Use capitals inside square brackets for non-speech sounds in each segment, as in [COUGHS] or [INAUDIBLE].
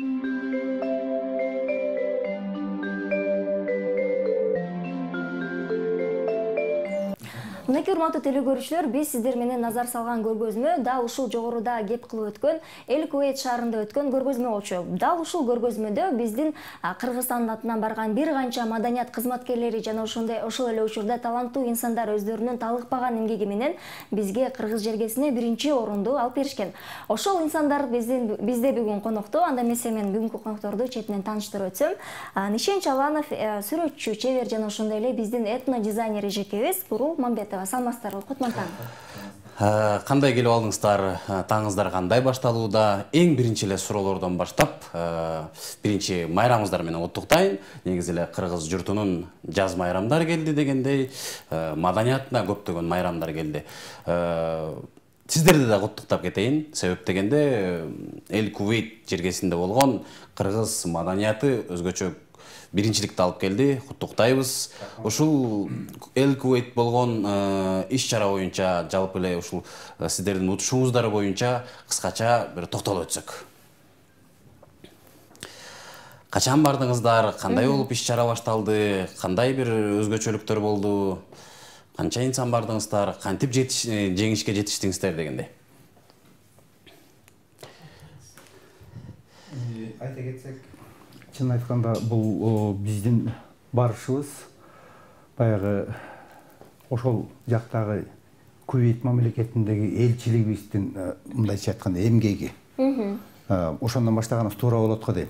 thank you. Мынакей урматтуу теле көрүүчүлөр биз сиздер менен назар салган көргөзмө дал ушул жогоруда кеп кылып өткөн эл кувейт шаарында өткөн көргөзмө болчу. Дал ушул көргөзмөдө биздин кыргызстандын атынан барган бир канча маданият кызматкерлери жана ошондой ошол эле учурда таланттуу инсандар өздөрүнүн талыкпаган эмгеги менен бизге кыргыз жергесине биринчи орунду алып беришкен. Ошол инсандар биздин бизде бүгүн конокто анда эмесе мен бүгүнкү конокторду четинен тааныштырып өтсөм. Нишен чаланов э, сүрөтчү чебер жана ошондой эле биздин этно дизайнер эжекебиз бурул мамбетов саламатсыздарбы кутман таң кандай келип алдыңыздар? Таңыңыздар кандай башталууда эң биринчи эле суроолордон баштап биринчи майрамыңыздар менен куттуктайын негизи эле кыргыз жаз майрамдары келди дегендей маданиятына көптөгөн майрамдар келди сиздерди да куттуктап кетейин себеп дегенде эл кувейт жергесинде болгон кыргыз маданияты өзгөчө биринчиликти алып келди куттуктайбыз. Ушул эл кувейт болгон иш чара боюнча жалпы эле ушул сиздердин утушуңуздар боюнча кыскача бир токтолуп өтсөк. Качан бардыңыздар? Кандай болуп иш чара башталды? Кандай бир өзгөчөлүктөр болду? Канча инсан бардыңыздар? Кантип жеңишке жетиштиңиздер дегендей. Айта кетсек чынын айтканда бул биздин барышыбыз баягы ошол жактагы кувейт мамлекетиндеги элчилигибиздин мындайча айтканда эмгеги. Ошондон баштаганыбыз туура болот го дейм.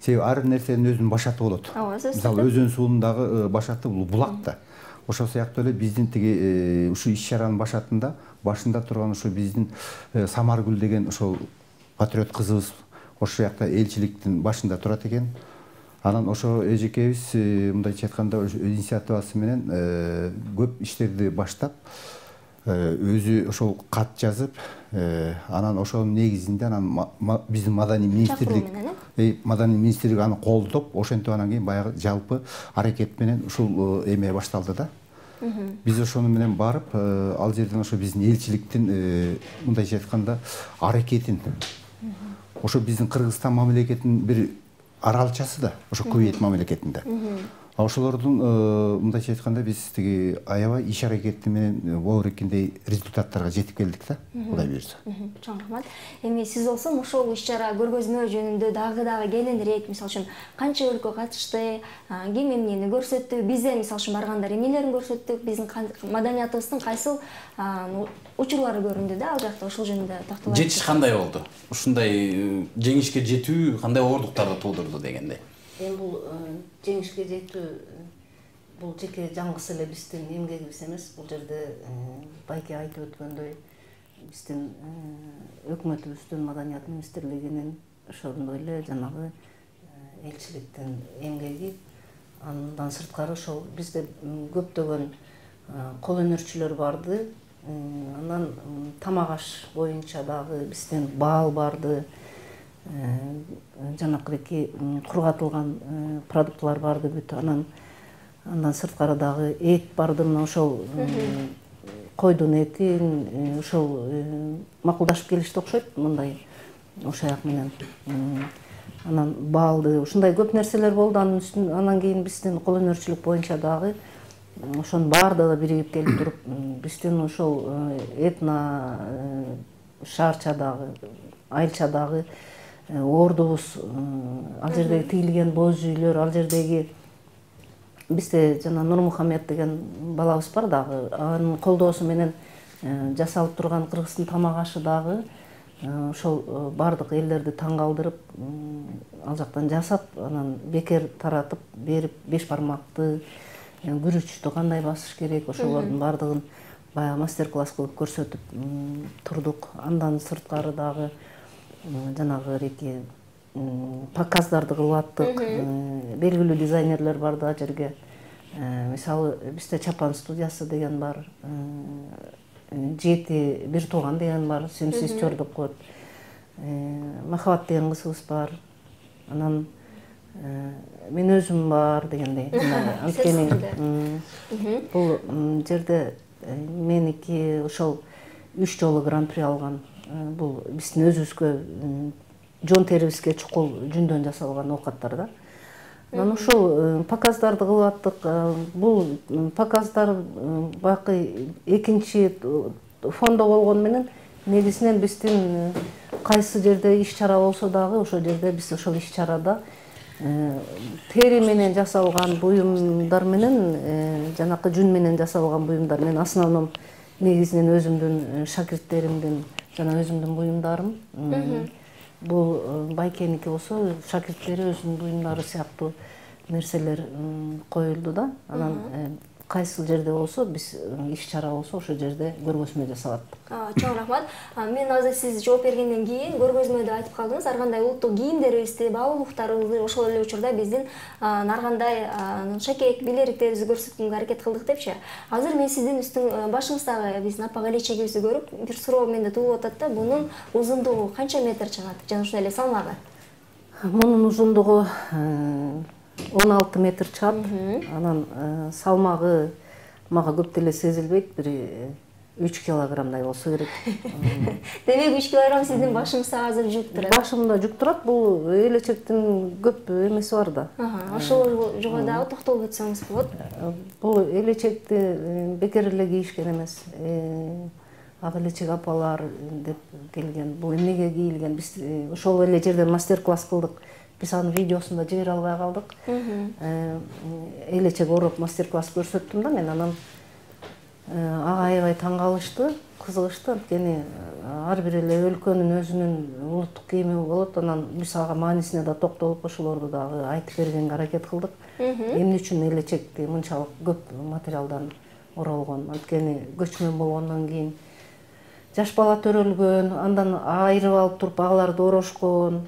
Себеби ар бир нерсенин өзүнүн башаты болот. Ооба сөзсүз мисалы өзөн суунун дагы башаты бул булак да. Ошол сыяктуу эле биздин тиги ушул иш чаранын башатында башында турган ушу биздин самаргүл деген ошол патриот кызыбыз ошол жакта элчиликтин башында турат экен анан ошо эжекебиз мындайча айтканда инициативасы менен көп иштерди баштап өзү ошол кат жазып анан ошонун негизинде анан биздин маданий министрлик маданий министрлик аны колдоп ошентип анан кийин баягы жалпы аракет менен ушул эме башталды да. Биз ошону менен барып ал жерден ошо биздин элчиликтин мындайча айтканда аракетин ошо биздин кыргызстан мамлекетинин бир аралчасы да ошо кувейт мамлекетинде. Ошолордун мындайча айтканда биз тиги аябай иш аракети менен боорукиндей результаттарга жетип келдик да кудай буюрса чоң рахмат. Эми сиз болсо ушул иш чара көргөзмө жөнүндө дагы дагы кененирээк мисалы үчүн канча өлкө катышты ким эмнени көрсөттү бизде мисалы үчүн барганда эмнелерин көрсөттүк биздин маданиятыбыздын кайсыл учурлары көрүндү да ал жакта ошол жөнүндө токтоло жетиш кандай болду? Ушундай жеңишке жетүү кандай оордуктарды туудурду дегендей. Эми бул жеңишке жетүү бул жеке жалгыз эле биздин эмгегибиз эмес. Бул жерде байке айтып өткөндөй биздин өкмөтүбүздүн маданият министрлигинин ошондой эле жанагы элчиликтин эмгеги андан сырткары ошол бизде көптөгөн кол өнөрчүлөр барды. Анан тамак аш боюнча дагы биздин баал барды. Жанакыдеки кургатылган продуктылар барды бүт анан андан сырткары дагы эт барды мына ошол койдун этин ошол макулдашып келишти окшойт мындай ош аяк менен. Анан баалды ушундай көп нерселер болду. Анын үстүн анан кийин биздин кол өнөрчүлүк боюнча дагы ошонун баардыгы биригип келип туруп биздин ошол этно шаарчадагы айылчадагы ордубуз ал жердеги тигилген боз үйлөр ал жердеги бизде жана нурмухамед деген балабыз бар дагы. Анын колдоосу менен жасалып турган кыргыздын тамак ашы дагы ошол баардык элдерди таң калтырып ал жактан жасап анан бекер таратып берип беш бармакты күрүчтү кандай басыш керек ошолордун баардыгын баягы мастер класс кылып көрсөтүп турдук. Андан сырткары дагы жанагы показдарды кылып аттык белгилүү дизайнерлер бар да жерге. Мисалы бизде чапан студиясы деген бар жети бир тууган деген бар сим сестер деп коет махабат деген кызыбыз бар. Анан мен өзүм бар дегендей. [LAUGHS] Анткени бул жерде меники ошол үч жолу гран при алган бул биздин өзүбүзгө жон терибизге чукул жүндөн жасалган оокаттар да. Анан ошол показдарды кылып аттык бул показдар баягы экинчи фондо болгону менен негизинен биздин кайсы жерде иш чара болсо дагы ошол жерде биз ошол иш чарада тери менен жасалган буюмдар менен жанакы жүн менен жасалган буюмдар мен основном негизинен өзүмдүн шакирттеримдин жана өзүмдүн буюмдарым бул байкеники болсо шакирттери өзүнүн буюмдары сыяктуу нерселер коюлду да. Анан кайсыл жерде болсо биз иш чара болсо ошол жерде көргөзмө жасап аттык чоң рахмат. Мен азыр сиз жооп бергенден кийин көргөзмөдө айтып калдыңыз. Ар кандай улуттук кийимдерибизди баалуулуктарыбызды ошол эле учурда биздин ар кандай шекек билериктерибизди көрсөткөнгө аракет кылдык депчи. Азыр мен сиздин үстүң башыңыздагы биздин аппак элечегибизди көрүп бир суроо менде туулуп атат да бунун узундугу канча метр чыгат? Жана ошондой эле салмагы? Мунун узундугу он алты метр чыгат анан салмагы мага көп деле сезилбейт бир үч килограммдай болсо керек. [LAUGHS] Демек үч килограмм сиздин башыңызда азыр жүк турат. Башымда жүк турат. Бул элечектин көп эмеси бар да. Ошого дагы токтолуп өтсөңүз болот. Бул элечекти бекер эле кийишкен эмес. Ак элечек апалар деп келген бул эмнеге кийилген? Биз ошол эле жерден мастер класс кылдык. Биз анын видеосун да жибере албай калдык элечек ороп мастер класс көрсөттүм да мен анан ага аябай таң калышты кызыгышты анткени ар бир эле өлкөнүн өзүнүн улуттук кийими болот. Анан биз ага маанисине да токтолуп ошолорду дагы айтып бергенге аракет кылдык. Эмне үчүн элечекти мынчалык көп материалдан оролгон? Анткени көчмөн болгондон кийин жаш бала төрөлгөн андан айырып алып туруп агаларды орошкон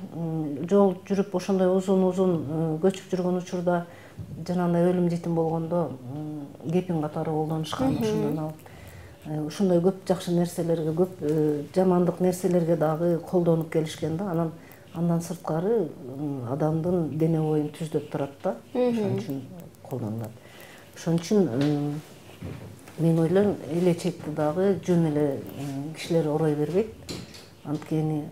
жол жүрүп ошондой узун узун көчүп жүргөн учурда жанагындай өлүм жетим болгондо кепин катары колдонушкан ошондон алып. Ошондой көп жакшы нерселерге көп жамандык нерселерге дагы колдонуп келишкен да. Анан андан сырткары адамдын дене боюн түздөп турат да. Ошон үчүн колдонулат. Ошон үчүн мен ойлойм элечекти дагы жөн эле кишилер орой бербейт анткени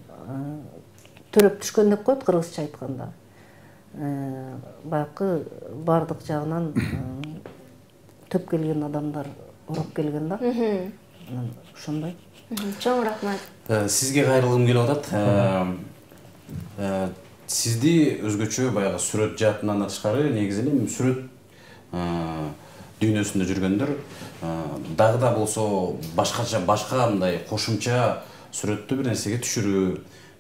төрөп түшкөн деп коет кыргызча айтканда баягы баардык жагынан төп келген адамдар ороп келген да. Анан ошондой чоң рахмат. Э, сизге кайрылгым келип атат э, э, сизди өзгөчө баягы сүрөт жаатынан да тышкары негизи эле сүрөт дүйнөсүндө жүргөндөр дагы да болсо башкача башка мындай кошумча сүрөттү бир нерсеге түшүрүү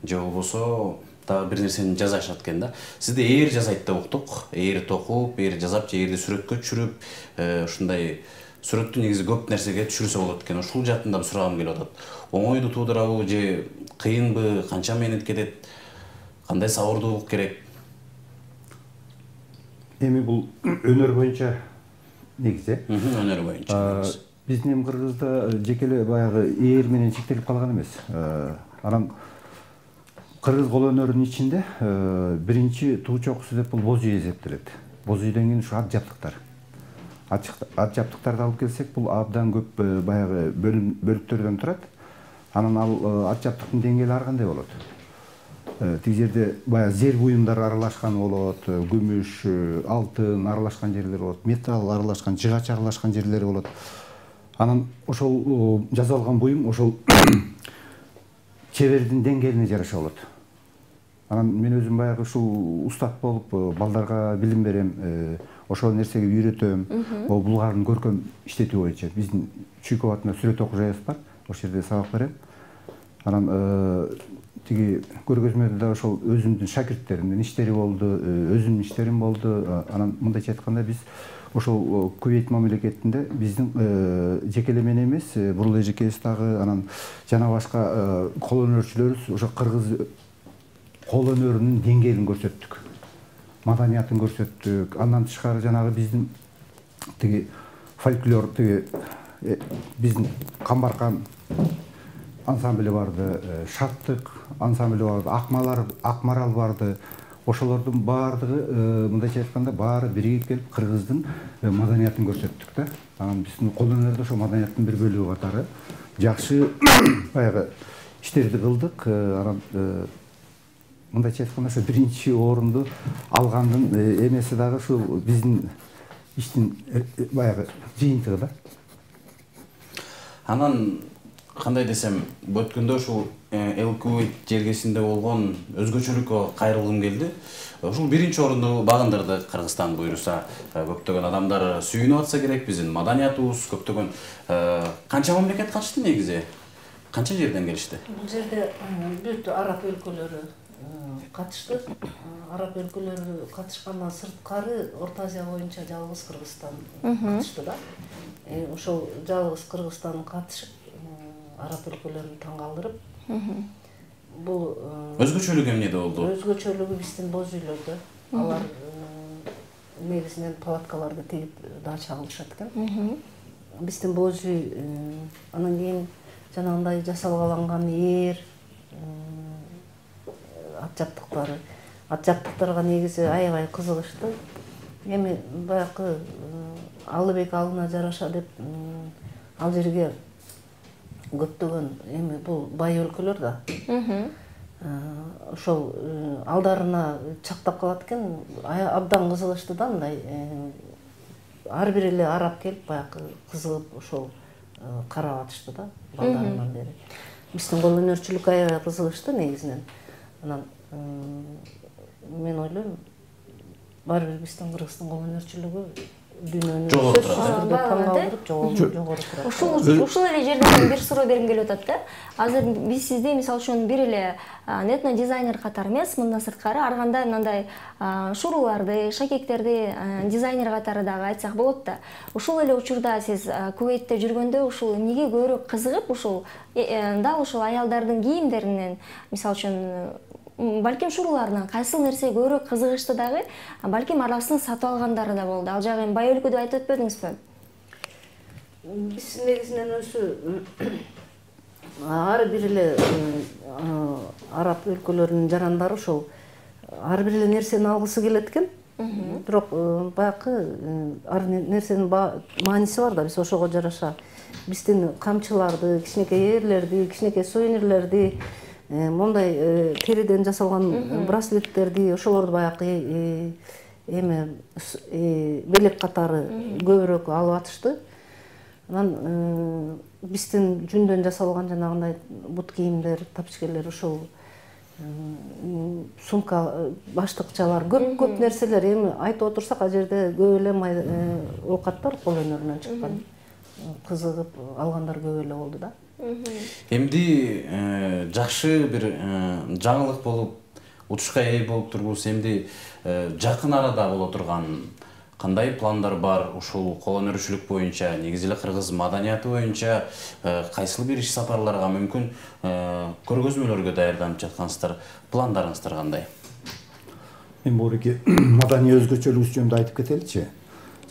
же болбосо дагы бир нерсени жасашат экен да. Сизде ээр жасайт деп уктук. Ээр токуп ээр жасап же ээрди сүрөткө түшүрүп ушундай сүрөттү негизи көп нерсеге түшүрсө болот экен. Ушул жаатын да сурагым келип атат. Оңойду туудурабы же кыйынбы канча мээнет кетет кандай сабырдуулук керек? Эми бул [COUGHS] өнөр боюнча негизи э өнөр боюнча биздин эми кыргызда жеке эле баягы ээр менен чектелип калган эмес анан кыргыз кол өнөрүнүн ичинде биринчи туу чокусу деп бул боз үй эсептелет боз үйдөн кийин ушу ат жаптыктар ат жаптыктарды алып келсек бул абдан көп баягы бөлүктөрдөн турат анан ал ат жаптыктын деңгээли ар кандай болот тиги жерде баягы зер буюмдар аралашкан болот күмүш алтын аралашкан жерлер болот металл аралашкан жыгач аралашкан жерлери болот. Анан ошол жасалган буюм ошол [COUGHS] чебердин деңгээлине жараша болот. Анан мен өзүм баягы ушул устат болуп балдарга билим берем ошол нерсеге үйрөтөм. Могу булгардын көркөм иштетүү боюнча биздин чуйковатында сүрөт окуу жайыбыз бар ошол жерде сабак берем. Анан тиги көргөзмөдө да ошол өзүмдүн шакирттеримдин иштери болду өзүмдүн иштерим болду. Анан мындайча айтканда биз ошол кувейт мамлекетинде биздин жеке эле мен эмес бурул эжекебиз дагы анан жана башка кол өнөрчүлөрүбүз ошо кыргыз кол өнөрүнүн деңгээлин көрсөттүк маданиятын көрсөттүк. Андан тышкары жанагы биздин тиги фольклор тиги биздин камбаркан ансамблі барды шаттық ансамблі барды ақмалар ақмарал барды. Ошолордун баардыгы мындайча айтканда баары биригип келип кыргыздын маданиятын көрсөттүк да. Анан биздин кол өнөр да ошол маданияттын бир бөлүгү катары. Жакшы [COUGHS] баягы иштерди кылдык. Анан мындайча айтканда ошо биринчи орунду алгандын эмеси дагы ушул биздин иштин баягы жыйынтыгы да. Анан кандай десем өткөндө ушул элкуит жергесинде болгон өзгөчөлүккө кайрылгым келди. Ушул биринчи орунду багындырды кыргызстан буюрса көптөгөн адамдар сүйүнүп атса керек биздин маданиятыбыз көптөгөн канча мамлекет катышты негизи? Канча жерден келишти? Бул жерде бүт араб өлкөлөрү катышты. Араб өлкөлөрү катышкандан сырткары орто азия боюнча жалгыз кыргызстан катышты да. Ошол жалгыз кыргызстан катышып араб өлкөлөрүн таң калтырып бул өзгөчөлүгү эмнеде болду? Өзгөчөлүгү биздин боз үйлөрдө. Алар негизинен палаткаларды тигип дагы чагылышат экен. Биздин боз үй анан кийин жанагындай жасалгаланган ээр ат жабдыктары ат жабдыктарга негизи аябай кызыгышты. Эми баягы алыбек алына жараша деп ал жерге көптөгөн эми бул бай өлкөлөр да. Ошол алдарына чактап калат экен. Абдан кызыгышты да мындай ар бир эле араб келип баягы кызыгып ошол карап атышты да балдарынан бери. Биздин кол өнөрчүлүккө аябай кызыгышты негизинен. Анан мен ойлойм баары бир биздин кыргыздын кол өнөрчүлүгү дүйнөнү ушул ушул эле жерден бир суроо бергим келип атат да азыр биз сизди мисалы үчүн бир эле этно дизайнер катары эмес мындан сырткары ар кандай мындай шурууларды шакектерди дизайнер катары дагы айтсак болот да ушул эле учурда сиз кувейтте жүргөндө ушул эмнеге көбүрөөк кызыгып ушул дал ушул аялдардын кийимдеринен мисалы үчүн балким шуруларынан кайсыл нерсеге көбүрөөк кызыгышты дагы балким арасын сатып алгандары да болду ал жагы эми бай өлкө деп айтып өтпөдүңүзбү биз негизинен өзү ар бир эле араб өлкөлөрүнүн жарандары ошол ар бир эле нерсени алгысы келет экен бирок баягы ар нерсенин мааниси бар да биз ошого жараша. Биздин камчыларды кичинекей ээрлерди кичинекей сувенирлерди моундай териден жасалган браслеттерди ошолорду баягы эме белек катары көбүрөөк алып атышты. Анан биздин жүндөн жасалган жанагындай бут кийимдер тапочкелер ошол сумка баштыкчалар көп көп нерселер эми айтып отурсак ал жерде көп эле оокаттар кол өнөрүнөн чыккан. Кызыгып алгандар көп эле болду да эмди жакшы бир жаңылык болуп утушка ээ болуп турбуз эмди жакын арада боло турган кандай пландар бар? Ушул кол өнөрчүлүк боюнча негизи эле кыргыз маданияты боюнча кайсыл бир иш сапарларга мүмкүн көргөзмөлөргө даярданып жаткансыздар? Пландарыңыздар кандай? Мен буреки [CLEARS THROAT] маданий өзгөчөлүгүбүз жөнүндө айтып кетеличи.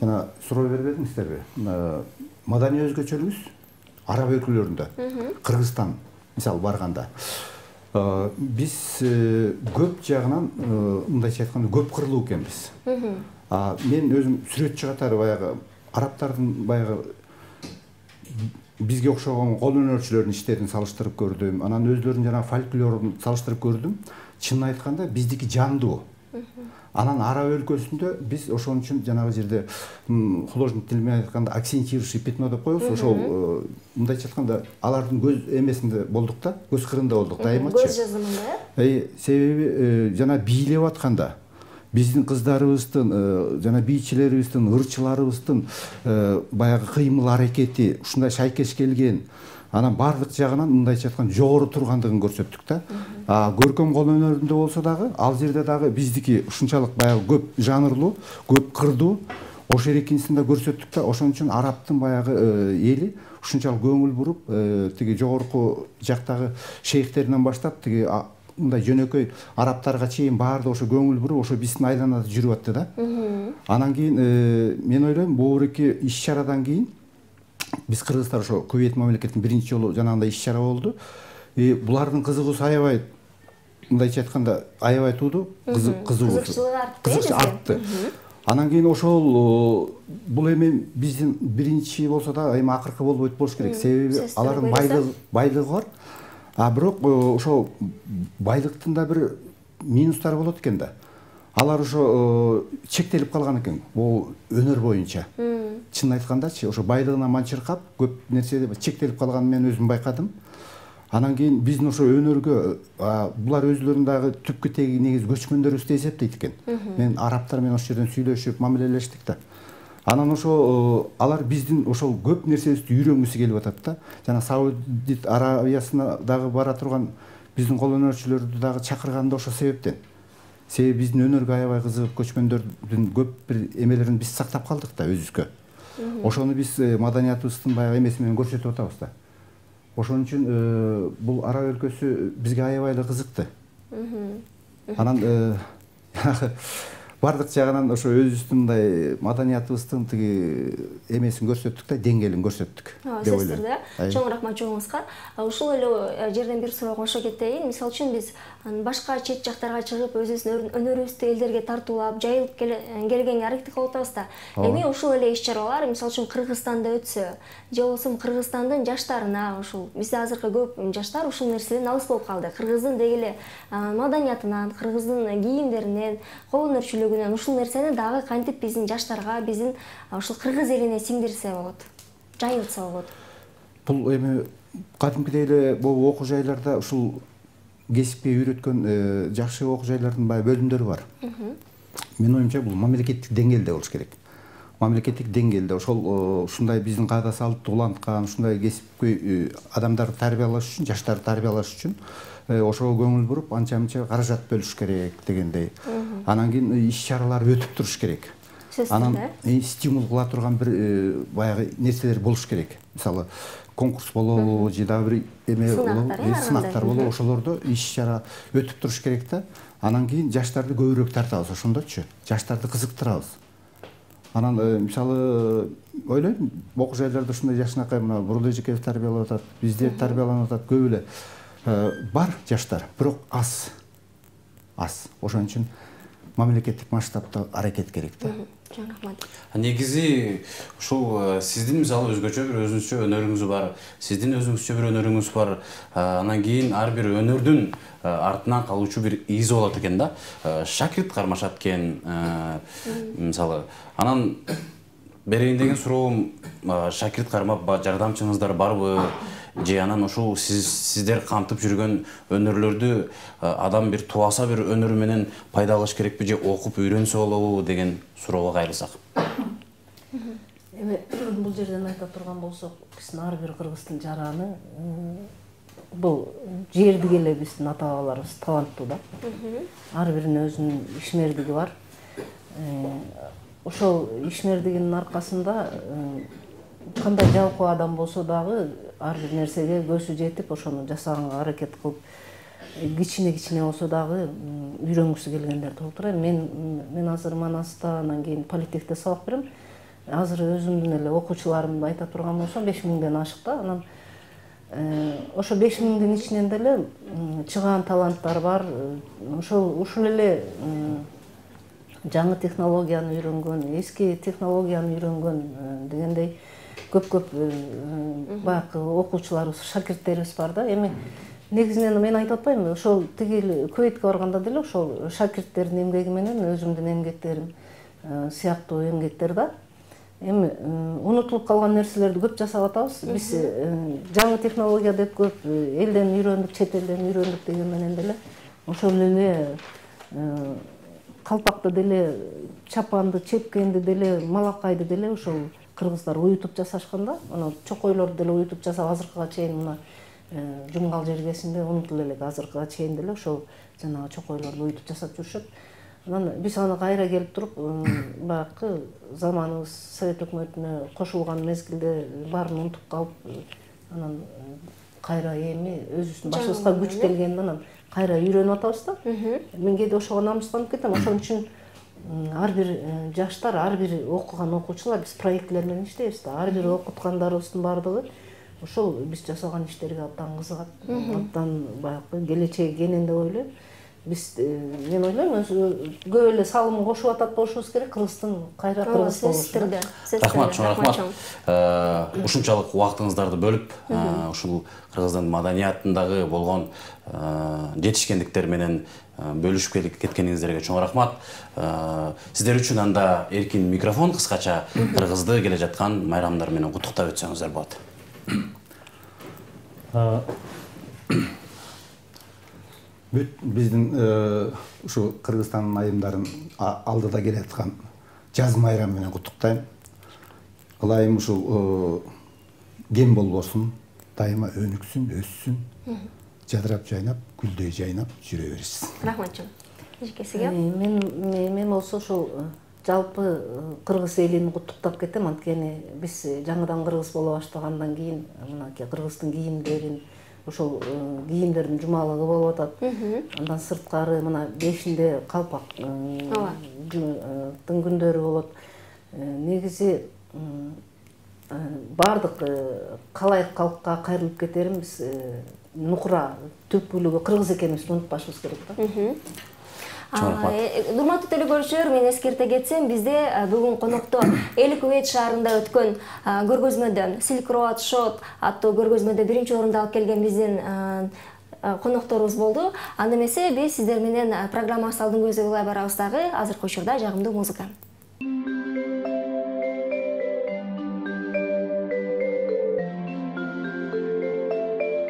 Жана суроо берип элдиңиздерби маданий өзгөчөлүгүбүз араб өлкөлөрүндө кыргызстан мисалы барганда биз көп жагынан мындайча айтканда көп кырлуу экенбиз мен өзүм сүрөтчү катары баягы арабтардын баягы бизге окшогон кол өнөрчүлөрдүн иштерин салыштырып көрдүм анан өздөрүнүн жанагы фольклорун салыштырып көрдүм чынын айтканда биздики жандуу анан араб өлкөсүндө биз ошон үчүн жанагы жерде художник тил менен айтканда акцентирующий пятно деп коебуз ошол мындайча айтканда алардын көз эмесинде болдук да көз кырында болдук дайымачы көз жазымында э? Себеби жана бийлеп атканда биздин кыздарыбыздын жана бийчилерибиздин ырчыларыбыздын баягы кыймыл аракети ушундай шайкеш келген анан баардык жагынан мындайча айтканда жогору тургандыгын көрсөттүк да. Көркөм кол өнөрүндө болсо дагы ал жерде дагы биздики ушунчалык баягы көп жанрлуу көп кырдуу ошол эрекинисин да көрсөттүк да. Ошон үчүн арабтын баягы эли ушунчалык көңүл буруп тиги жогорку жактагы шейхтеринен баштап тиги мындай жөнөкөй арабтарга чейин баардыгы ошо көңүл буруп ошо биздин айланада жүрүп атты да. Анан кийин мен ойлойм могуреки иш чарадан кийин биз кыргыздар ошо кувейт мамлекетинин биринчи жолу жанагындай иш чара болду булардын кызыгуусу аябай мындайча айтканда аябай тууду кызыкчылыгы артты анан кийин ошол бул эми биздин биринчи болсо да эми акыркы болбойт болуш керек. Себеби алардын байлыгы бар. А бирок ошол байлыктын да бир минустары болот экен да. Алар ошо чектелип калган экен. Бул өнөр боюнча. Чынын айткандачы ошо байлыгына манчыркап көп нерсе чектелип калганын мен өзүм байкадым. Анан кийин биздин ошо өнөргө булар өзүлөрүн дагы түпкү теги негизи көчмөндөр деп эсептейт экен. Мен арабтар менен ошол жерден сүйлөшүп мамилелештик да. Анан ошо алар биздин ошол көп нерсебизди үйрөнгүсү келип атат да. Жана саудит аравиясына дагы бара турган биздин кол өнөрчүлөрдү дагы чакырганы да ошол себептен. Себеби биздин өнөргө аябай кызыгып көчмөндөрдүн көп бир эмелерин биз сактап калдык да өзүбүзгө ошону биз маданиятыбыздын баягы эмеси менен көрсөтүп атабыз да ошон үчүн бул араб өлкөсү бизге аябай эле кызыктı анан [LAUGHS] жанагы баардык жагынан ошо өзүбүздүн мындай маданиятыбыздын тиги эмесин көрсөттүк да деңгээлин көрсөттүк деп ойлойм. да? Чоң рахмат жоогуңузга ушул эле жерден бир суроо кошо кетейин. Мисалы үчүн биз башка чет жактарга чыгып өзүбүздүн өнөрүбүздү элдерге тартуулап жайылып келгенге аракет кылып атабыз да. Эми ушул эле иш чаралар мисалы үчүн кыргызстанда өтсө же болбосо кыргызстандын жаштарына ушул бизде азыркы көп жаштар ушул нерседен алыс болуп калды. Кыргыздын деги эле маданиятынан кыргыздын кийимдеринен кол өнөрчүлүгү көпчүлүгүнөн ушул нерсени дагы кантип биздин жаштарга биздин ушул кыргыз элине сиңдирсе болот жайылтса болот? Бул эми кадимкидей эле могу окуу жайларда ушул кесипке үйрөткөн жакшы окуу жайлардын баягы бөлүмдөрү бар. Менин оюмча бул мамлекеттик деңгээлде болуш керек. Мамлекеттик деңгээлде ошол ушундай биздин каада салтты уланткан ушундай кесипкөй адамдарды тарбиялаш үчүн жаштарды тарбиялаш үчүн ошого көңүл буруп анча мынча каражат бөлүш керек дегендей. Анан кийин иш чаралар өтүп туруш керек. Анан стимул кыла турган бир баягы нерселер болуш керек. Мисалы конкурс болобу же дагы бир эме болобу сынактар болобу ошолордо иш чара өтүп туруш керек да. Анан кийин жаштарды көбүрөөк тартабыз ошондочу. Жаштарды кызыктырабыз. Анан мисалы ойлойм окуу жайларда ушундай жакшынакай мына бурул эжекеев тарбиялап атат биздер тарбияланып атат көп эле. Бар жаштар бирок аз. Аз. Ошон үчүн мамлекеттик масштабта аракет керек да. Чоң рахмат. Негизи ушул сиздин мисалы өзгөчө бир өзүңүзчө өнөрүңүз бар сиздин өзүңүзчө бир өнөрүңүз бар. Анан кийин ар бир өнөрдүн артынан калуучу бир изи болот экен да. Шакирт кармашат экен мисалы. Анан берейин деген суроом шакирт кармап жардамчыңыздар барбы? Же анан ушул сиздер камтып жүргөн өнөрлөрдү адам бир тубаса бир өнөрү менен пайда алыш керекпи же окуп үйрөнсө болобу деген суроого кайрылсак эми бул жерден айта турган болсок биздин ар бир кыргыздын жараны бул жердик эле биздин ата бабаларыбыз таланттуу да ар биринин өзүнүн ишмердиги бар ошол ишмердигинин аркасында кандай жалкоо адам болсо дагы ар бир нерсеге көзү жетип ошону жасаганга аракет кылып кичине кичине болсо дагы үйрөнгүсү келгендер толтура мен мен азыр манаста анан кийин политехте сабак берем азыр өзүмдүн эле окуучуларымды айта турган болсом беш миңден ашык да анан ошо беш миңдин ичинен деле чыгаан таланттар бар. Ошол ушул эле жаңы технологияны үйрөнгөн эски технологияны үйрөнгөн дегендей көп көп баягы окуучуларыбыз шакирттерибиз бар да. Эми негизинен мен айтып атпаймынбы ошол тиги кувейтке барганда деле ошол шакирттердин эмгеги менен өзүмдүн эмгектерим сыяктуу эмгектер да. Эми унутулуп калган нерселерди көп жасап атабыз. Биз жаңы технология деп көп элден үйрөндүк чет элден үйрөндүк деген менен деле ошол эле калпакты деле чапанды чепкенди деле малакайды деле ошол кыргыздар уютуп жасашкан да. Анан чокойлорду деле уютуп жасап азыркыга чейин мына жумгал жергесинде унутула элек азыркыга чейин деле ошол жанагы чокойлорду уютуп жасап жүрүшөт. Анан биз аны кайра келип туруп баягы заманыбыз совет өкмөтүнө кошулган мезгилде баарын унутуп калып анан кайра эми өзүбүздүн башыбызга күч келгенде анан кайра үйрөнүп атабыз да. Мен кээде ошого намыстанып кетем. [CLEARS THROAT] Ошон үчүн ар бир жаштар ар бир окуган окуучулар биз проектилер менен иштейбиз да. Ар бир окуткандарыбыздын баардыгы. Ошол биз жасаган иштерге абдан кызыгат. Абдан баягы келечеги кенен деп ойлойм. Биз мен ойлойм өзү көп эле салым кошуп атат болушубуз керек кыргыздын кайра кыргыз болушу сөзсүз түрдө рахмат чоң рахмат. Э, ушунчалык убактыңыздарды бөлүп э, ушул кыргыздын маданиятындагы болгон э, жетишкендиктер менен э, бөлүшүп кеткениңиздерге чоң рахмат. Э, сиздер үчүн анда эркин микрофон кыскача кыргызды келе жаткан майрамдар менен куттуктап өтсөңүздөр болот бүт биздин ушу кыргызстандын майымдарын а- алдыда келе аткан жаз майрамы менен куттуктайм ылайым ушул кем болбосун дайыма өнүксүн өссүн жадырап жайнап гүлдөй жайнап жүрө беришсин рахмат чоң эжеке сизге мен мен- болсо ушул жалпы кыргыз элин куттуктап кетем анткени биз жаңыдан кыргыз боло баштагандан кийин мынакей кыргыздын кийимдерин ошол э, кийимдердин жумалыгы болуп атат. Андан сырткары мына бешинде калпак Ооба. тың күндөрү болот. Э, негизи э, баардык э, калайык калкка кайрылып кетерим биз э, нукура түп бөлүгү кыргыз экенибизди унутпашыбыз керек да. Чоң рахмат. урматтуу теле көрүүчүлөр мен эскерте кетсем бизде а, бүгүн конокто эл кувейт шаарында өткөн көргөзмөдө silk road shot аттуу көргөзмөдө биринчи орунду алып келген биздин конокторубуз болду анда эмесе биз сиздер менен программабызды алдын көздөй улай барабыз дагы азыркы учурда жагымдуу музыка